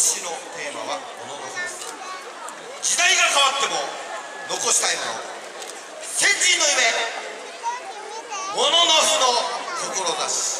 年のテーマは「物事」です。時代が変わっても残したいもの。先人の夢。物ののふの志。